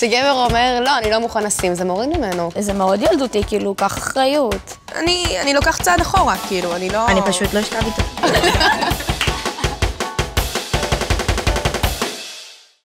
כשגבר אומר, לא, אני לא מוכן לשים, זה מוריד ממנו. זה מאוד ילדותי, כאילו, קח אחריות. אני, אני לוקח צעד אחורה, כאילו, אני לא... אני פשוט לא אשכב איתו.